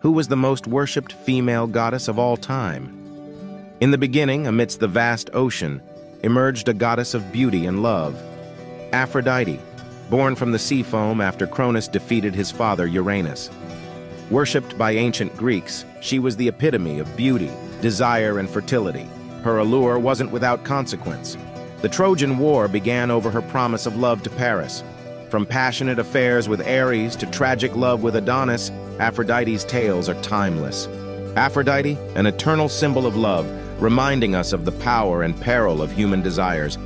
who was the most worshipped female goddess of all time. In the beginning, amidst the vast ocean, emerged a goddess of beauty and love, Aphrodite, born from the sea foam after Cronus defeated his father Uranus. Worshipped by ancient Greeks, she was the epitome of beauty, desire, and fertility. Her allure wasn't without consequence. The Trojan War began over her promise of love to Paris. From passionate affairs with Ares to tragic love with Adonis, Aphrodite's tales are timeless. Aphrodite, an eternal symbol of love, reminding us of the power and peril of human desires,